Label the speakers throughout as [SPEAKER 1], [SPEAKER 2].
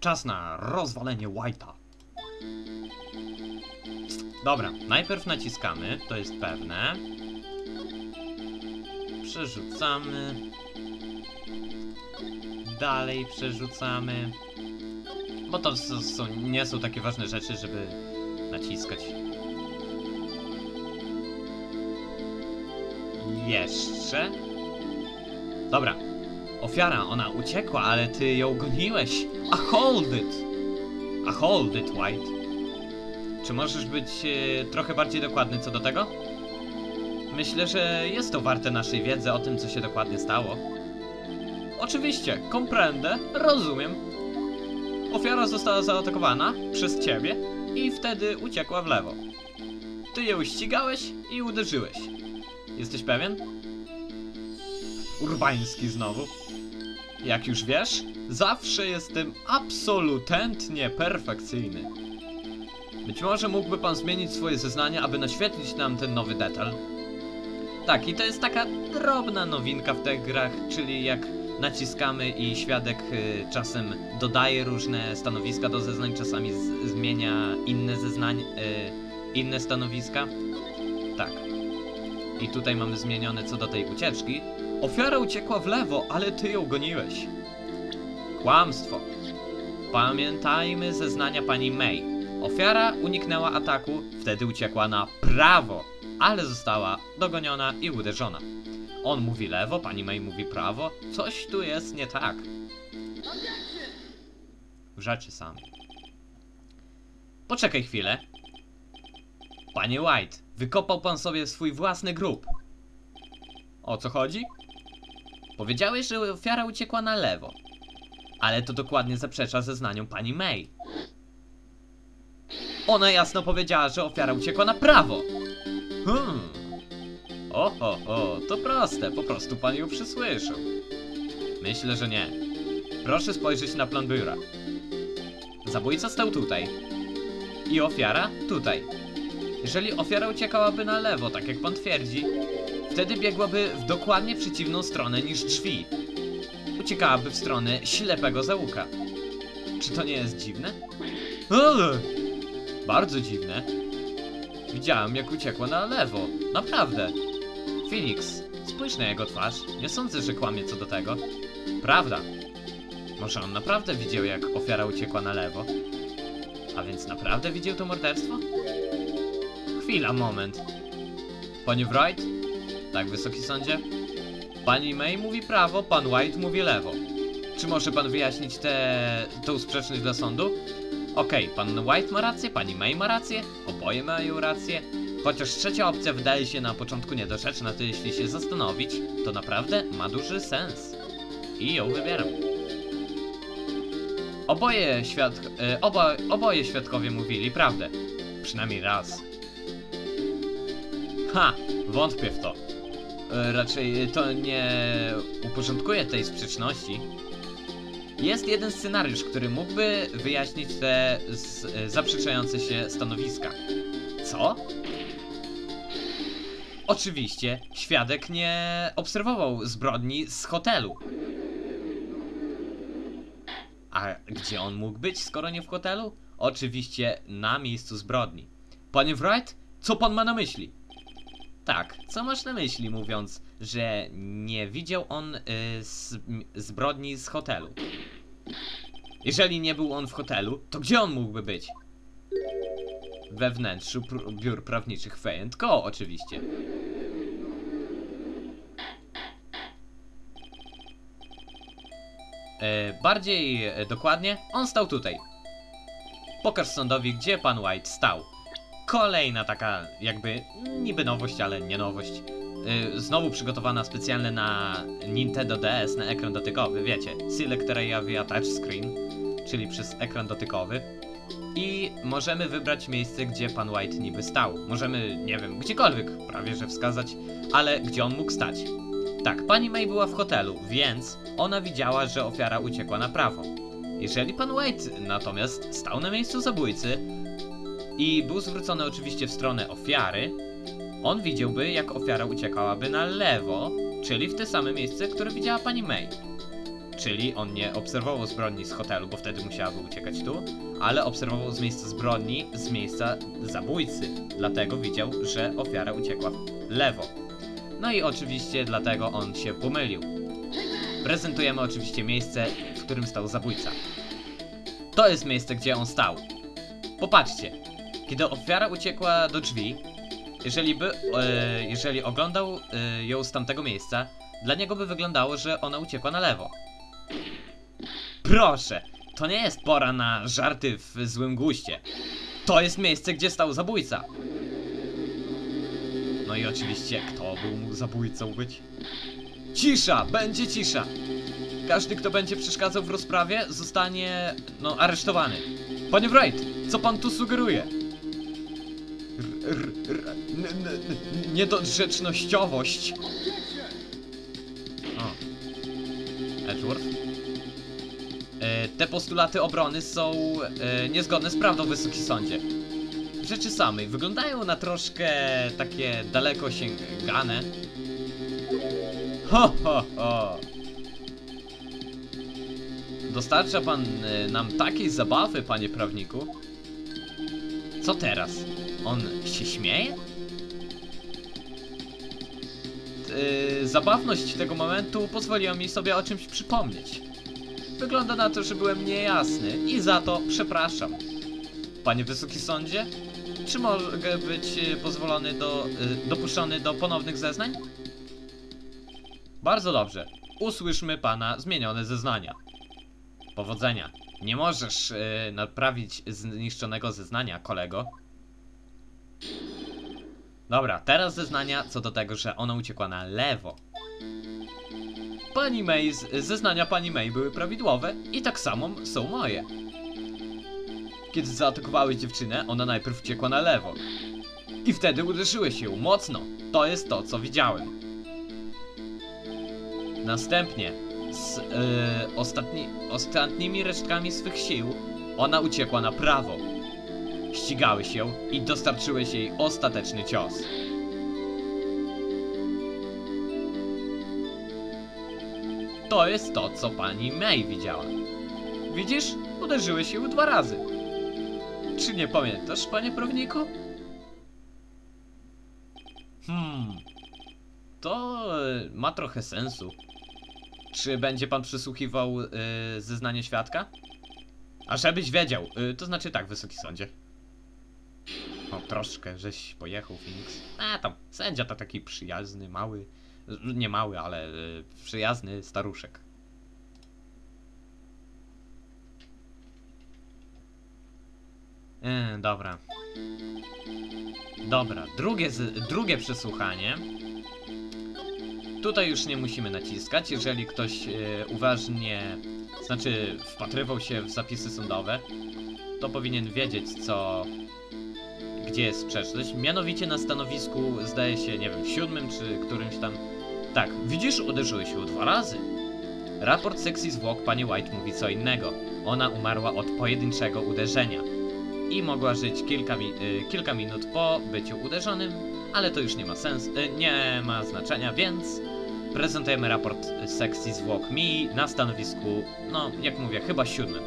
[SPEAKER 1] Czas na rozwalenie White'a. Dobra, najpierw naciskamy, to jest pewne. Przerzucamy. Dalej przerzucamy. Bo to są, nie są takie ważne rzeczy, żeby naciskać. Jeszcze. Dobra. Ofiara, ona uciekła, ale ty ją goniłeś. A hold it! A hold it, White. Czy możesz być e, trochę bardziej dokładny co do tego? Myślę, że jest to warte naszej wiedzy o tym, co się dokładnie stało. Oczywiście, komprendę, rozumiem. Ofiara została zaatakowana przez ciebie i wtedy uciekła w lewo. Ty ją ścigałeś i uderzyłeś. Jesteś pewien? Urbański znowu. Jak już wiesz, zawsze jestem absolutnie perfekcyjny. Być może mógłby pan zmienić swoje zeznania, aby naświetlić nam ten nowy detal. Tak, i to jest taka drobna nowinka w tych grach, czyli jak naciskamy i świadek y, czasem dodaje różne stanowiska do zeznań, czasami zmienia inne zeznań, y, inne stanowiska. Tak. I tutaj mamy zmienione co do tej ucieczki. Ofiara uciekła w lewo, ale ty ją goniłeś. Kłamstwo. Pamiętajmy zeznania pani May. Ofiara uniknęła ataku, wtedy uciekła na prawo, ale została dogoniona i uderzona. On mówi lewo, pani May mówi prawo. Coś tu jest nie tak. Rzeczy samej. Poczekaj chwilę. Panie White, wykopał pan sobie swój własny grób. O co chodzi? Powiedziałeś, że ofiara uciekła na lewo. Ale to dokładnie zaprzecza zeznaniom pani May. Ona jasno powiedziała, że ofiara uciekła na prawo. Hmm. Oho, o, to proste, po prostu pan ją przysłyszał. Myślę, że nie. Proszę spojrzeć na plan biura. Zabójca stał tutaj. I ofiara tutaj. Jeżeli ofiara uciekałaby na lewo, tak jak pan twierdzi, wtedy biegłaby w dokładnie przeciwną stronę niż drzwi. Uciekałaby w stronę ślepego załuka. Czy to nie jest dziwne? Ale! Bardzo dziwne. Widziałem, jak uciekła na lewo. Naprawdę. Phoenix, spójrz na jego twarz. Nie sądzę, że kłamie co do tego. Prawda. Może on naprawdę widział, jak ofiara uciekła na lewo? A więc naprawdę widział to morderstwo? Chwila, moment. Panie Wright? Tak, wysoki sądzie? Pani May mówi prawo, pan White mówi lewo. Czy może pan wyjaśnić tę tą sprzeczność dla sądu? Okej, pan White ma rację, pani May ma rację, oboje mają rację. Chociaż trzecia opcja wydaje się na początku niedorzeczna, to jeśli się zastanowić, to naprawdę ma duży sens. I ją wybieram. Oboje świadk... E, obo, oboje świadkowie mówili prawdę. Przynajmniej raz. Ha! Wątpię w to. E, raczej to nie uporządkuje tej sprzeczności. Jest jeden scenariusz, który mógłby wyjaśnić te e, zaprzeczające się stanowiska. Co? Oczywiście, świadek nie obserwował zbrodni z hotelu. A gdzie on mógł być, skoro nie w hotelu? Oczywiście na miejscu zbrodni. Panie Wright, co pan ma na myśli? Tak, co masz na myśli, mówiąc, że nie widział on y, z, zbrodni z hotelu? Jeżeli nie był on w hotelu, to gdzie on mógłby być? We wnętrzu pr- biur prawniczych Fay Co, oczywiście. E, bardziej e, dokładnie, on stał tutaj. Pokaż sądowi, gdzie pan White stał. Kolejna taka, jakby niby nowość, ale nie nowość. E, znowu przygotowana specjalnie na Nintendo DS, na ekran dotykowy, wiecie. Select Area via touchscreen, czyli przez ekran dotykowy. I możemy wybrać miejsce, gdzie pan White niby stał. Możemy, nie wiem, gdziekolwiek prawie że wskazać, ale gdzie on mógł stać. Tak, pani May była w hotelu, więc ona widziała, że ofiara uciekła na prawo. Jeżeli pan White natomiast stał na miejscu zabójcy i był zwrócony oczywiście w stronę ofiary, on widziałby, jak ofiara uciekałaby na lewo, czyli w te same miejsce, które widziała pani May. Czyli on nie obserwował zbrodni z hotelu, bo wtedy musiałaby uciekać tu, ale obserwował z miejsca zbrodni, z miejsca zabójcy. Dlatego widział, że ofiara uciekła w lewo. No i oczywiście dlatego on się pomylił. Prezentujemy oczywiście miejsce, w którym stał zabójca. To jest miejsce, gdzie on stał. Popatrzcie, kiedy ofiara uciekła do drzwi, jeżeli by, e, jeżeli oglądał e, ją z tamtego miejsca, dla niego by wyglądało, że ona uciekła na lewo. Proszę, to nie jest pora na żarty w złym guście. To jest miejsce, gdzie stał zabójca. No i oczywiście, kto był mógł zabójcą być? Cisza! Będzie cisza! Każdy, kto będzie przeszkadzał w rozprawie, zostanie, no, aresztowany. Panie Wright, co pan tu sugeruje? R- r-. O. Edgeworth? E, te postulaty obrony są e, niezgodne z prawdą, Wysoki Sądzie. Rzeczy samej wyglądają na troszkę takie daleko sięgane. Ho, ho, ho. Dostarcza pan e, nam takiej zabawy, panie prawniku? Co teraz? On się śmieje? Yy, zabawność tego momentu pozwoliła mi sobie o czymś przypomnieć. Wygląda na to, że byłem niejasny i za to przepraszam. Panie Wysoki Sądzie, czy mogę być y, pozwolony do. Y, dopuszczony do ponownych zeznań? Bardzo dobrze. Usłyszmy pana zmienione zeznania. Powodzenia. Nie możesz y, naprawić zniszczonego zeznania, kolego. Dobra, teraz zeznania co do tego, że ona uciekła na lewo. Pani May, zeznania pani May były prawidłowe i tak samo są moje. Kiedy zaatakowałeś dziewczynę, ona najpierw uciekła na lewo. I wtedy uderzyłeś ją mocno. To jest to, co widziałem. Następnie, z yy, ostatni, ostatnimi resztkami swych sił, ona uciekła na prawo. Ścigałeś ją i dostarczyłeś jej ostateczny cios. To jest to, co pani May widziała. Widzisz? Uderzyłeś ją dwa razy. Czy nie pamiętasz, panie prawniku? Hmm. To e, ma trochę sensu. Czy będzie pan przysłuchiwał e, zeznanie świadka? A żebyś wiedział, e, to znaczy tak, wysoki sądzie. O, troszkę, żeś pojechał, Phoenix. A, tam, sędzia to taki przyjazny, mały, nie mały, ale e, przyjazny staruszek. E, dobra. Dobra, drugie, z, drugie przesłuchanie. Tutaj już nie musimy naciskać, jeżeli ktoś e, uważnie, znaczy wpatrywał się w zapisy sądowe, to powinien wiedzieć, co, gdzie jest sprzeczność. Mianowicie na stanowisku, zdaje się, nie wiem, siódmym czy którymś tam. Tak, widzisz, uderzyłeś się dwa razy. Raport sekcji zwłok pani White mówi co innego. Ona umarła od pojedynczego uderzenia i mogła żyć kilka, mi y, kilka minut po byciu uderzonym, ale to już nie ma sensu, y, nie ma znaczenia, więc prezentujemy raport sekcji zwłok mi na stanowisku, no jak mówię, chyba siódmym.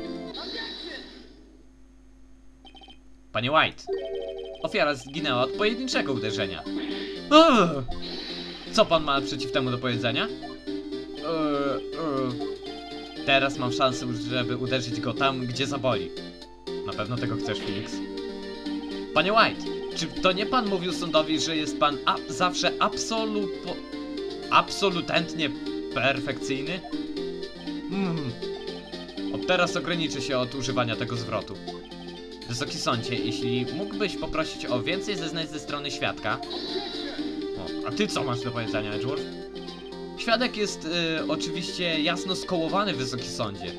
[SPEAKER 1] Panie White, ofiara zginęła od pojedynczego uderzenia. Ugh! Co pan ma przeciw temu do powiedzenia? Eee. Teraz mam szansę, żeby uderzyć go tam, gdzie zaboli. Na pewno tego chcesz, Felix. Panie White, czy to nie pan mówił sądowi, że jest pan zawsze absolupo... absolutnie perfekcyjny? Mm. Od teraz ograniczę się od używania tego zwrotu. Wysoki sądzie, jeśli mógłbyś poprosić o więcej zeznań ze strony świadka... O, a ty co masz do powiedzenia, Edgeworth? Świadek jest y, oczywiście jasno skołowany, wysoki sądzie.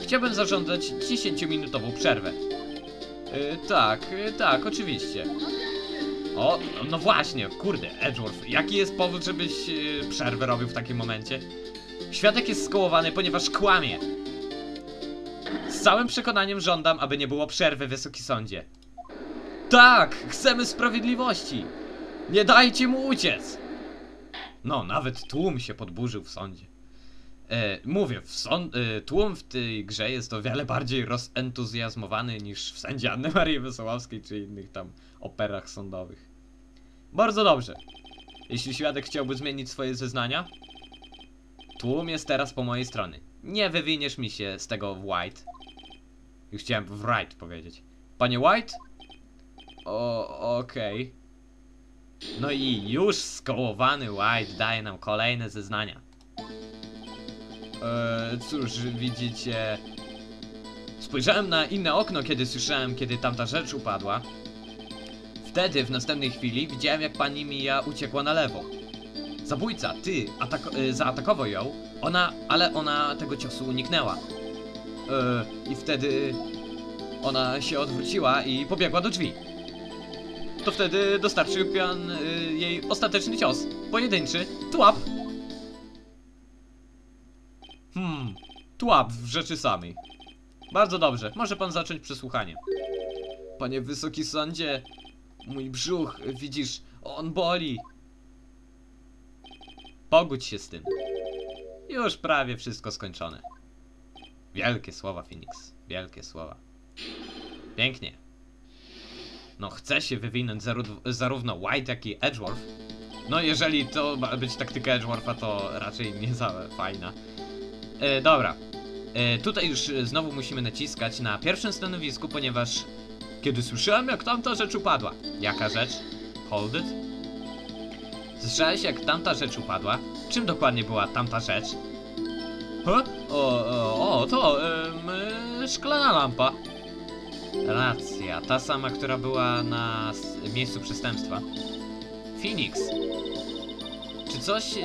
[SPEAKER 1] Chciałbym zażądać 10-minutową przerwę. Y, tak, y, tak, oczywiście. O, no właśnie, kurde, Edgeworth, jaki jest powód, żebyś y, przerwę robił w takim momencie? Świadek jest skołowany, ponieważ kłamie. Z całym przekonaniem żądam, aby nie było przerwy, wysoki sądzie. Tak, chcemy sprawiedliwości. Nie dajcie mu uciec. No, nawet tłum się podburzył w sądzie. E, mówię, w son, e, tłum w tej grze jest o wiele bardziej rozentuzjazmowany niż w sędzi Anny Marii Wesołowskiej czy innych tam operach sądowych. Bardzo dobrze. Jeśli świadek chciałby zmienić swoje zeznania, tłum jest teraz po mojej stronie. Nie wywiniesz mi się z tego White. Już chciałem w right powiedzieć. Panie White? O, okej. No i już skołowany White daje nam kolejne zeznania. Eee, cóż, widzicie... Spojrzałem na inne okno, kiedy słyszałem, kiedy tamta rzecz upadła. Wtedy, w następnej chwili, widziałem, jak pani Mija uciekła na lewo. Zabójca, ty, atako- e, zaatakował ją, ona, ale ona tego ciosu uniknęła. Eee, I wtedy ona się odwróciła i pobiegła do drzwi. To wtedy dostarczył pan y, jej ostateczny cios. Pojedynczy, tłap. Hmm, tłap w rzeczy samej. Bardzo dobrze, może pan zacząć przesłuchanie. Panie wysoki sądzie, mój brzuch, widzisz, on boli. Pogódź się z tym. Już prawie wszystko skończone. Wielkie słowa, Phoenix. Wielkie słowa. Pięknie. No, chce się wywinąć zaró- zarówno White, jak i Edgeworth. No, jeżeli to ma być taktyka Edgewortha, to raczej nie za fajna. E, dobra. E, tutaj już znowu musimy naciskać na pierwszym stanowisku, ponieważ kiedy słyszałem, jak tamta rzecz upadła. Jaka rzecz? Hold it? Słyszałeś, jak tamta rzecz upadła? Czym dokładnie była tamta rzecz? Huh? O, o, o, to, e, szklana lampa. Racja, ta sama, która była na miejscu przestępstwa. Phoenix. Czy coś e,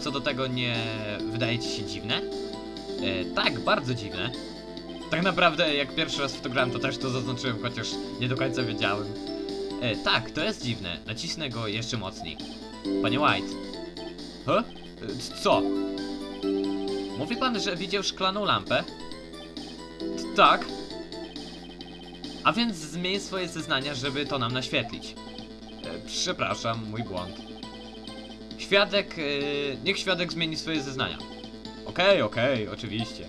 [SPEAKER 1] co do tego nie wydaje ci się dziwne? E, tak, bardzo dziwne. Tak naprawdę, jak pierwszy raz w to grałem, to też to zaznaczyłem, chociaż nie do końca wiedziałem. E, tak, to jest dziwne. Nacisnę go jeszcze mocniej. Panie White. Huh? Co? Mówi pan, że widział szklaną lampę? T- tak. A więc zmień swoje zeznania, żeby to nam naświetlić. E, przepraszam, mój błąd. Świadek, e, niech świadek zmieni swoje zeznania. Okej, okej, oczywiście.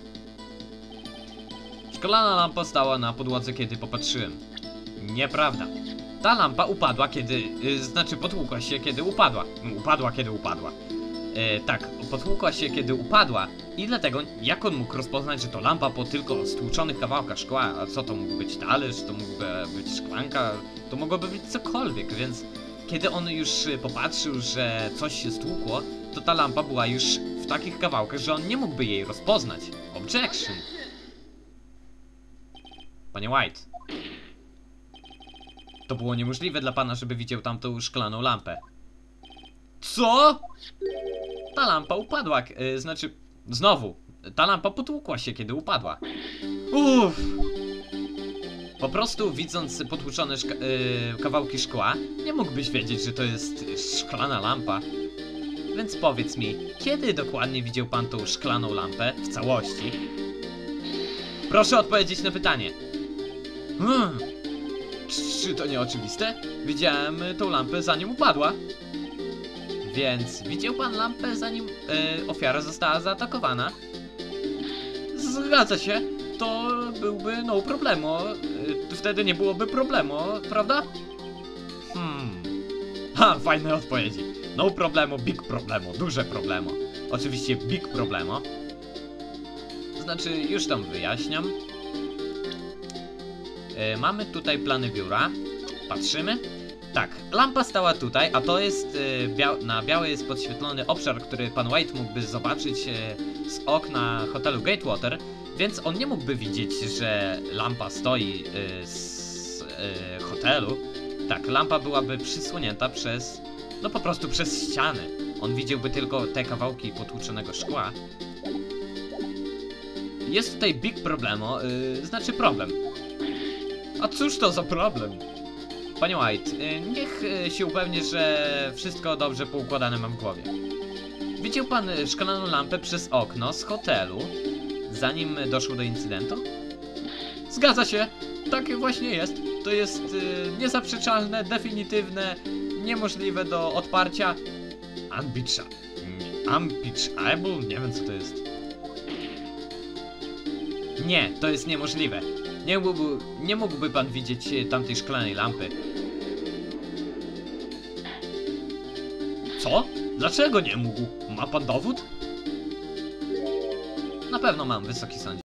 [SPEAKER 1] Szklana lampa stała na podłodze, kiedy popatrzyłem. Nieprawda. Ta lampa upadła, kiedy. Y, znaczy, potłukła się, kiedy upadła. Upadła, kiedy upadła. E, tak, potłukła się, kiedy upadła. I dlatego, jak on mógł rozpoznać, że to lampa po tylko stłuczonych kawałkach szkła? A co to mógł być talerz, to mógłby być szklanka, to mogłoby być cokolwiek, więc kiedy on już popatrzył, że coś się stłukło, to ta lampa była już w takich kawałkach, że on nie mógłby jej rozpoznać. Objection. Panie White. To było niemożliwe dla pana, żeby widział tamtą szklaną lampę. Co? Ta lampa upadła, y, znaczy, znowu, ta lampa potłukła się, kiedy upadła. Uff. Po prostu widząc potłuczone szka- y, kawałki szkła, nie mógłbyś wiedzieć, że to jest szklana lampa. Więc powiedz mi, kiedy dokładnie widział pan tą szklaną lampę w całości? Proszę odpowiedzieć na pytanie. Hmm. Czy- Czy to nie oczywiste? Widziałem y, tą lampę zanim upadła. Więc widział pan lampę zanim y, ofiara została zaatakowana? Zgadza się. To byłby no problemu. Y, wtedy nie byłoby problemu, prawda? Hmm. Ha, fajne odpowiedzi. No problemu, big problemu, duże problemu. Oczywiście big problemu. Znaczy, już tam wyjaśniam. E, mamy tutaj plany biura. Patrzymy. Tak, lampa stała tutaj, a to jest e, bia na biały jest podświetlony obszar, który pan White mógłby zobaczyć e, z okna hotelu Gatewater, więc on nie mógłby widzieć, że lampa stoi e, z e, hotelu. Tak, lampa byłaby przysłonięta przez, no po prostu przez ścianę. On widziałby tylko te kawałki potłuczonego szkła. Jest tutaj big problemo, yy, znaczy problem. A cóż to za problem? Panie White, y, niech y, się upewni, że wszystko dobrze poukładane mam w głowie. Widział pan y, szklaną lampę przez okno z hotelu, zanim doszło do incydentu? Zgadza się, tak właśnie jest. To jest niezaprzeczalne, definitywne, niemożliwe do odparcia. Unbeacha- Unbeachable? Nie wiem co to jest. Nie, to jest niemożliwe. Nie mógłby, nie mógłby pan widzieć tamtej szklanej lampy. Co? Dlaczego nie mógł? Ma pan dowód? Na pewno mam, wysoki sądzie.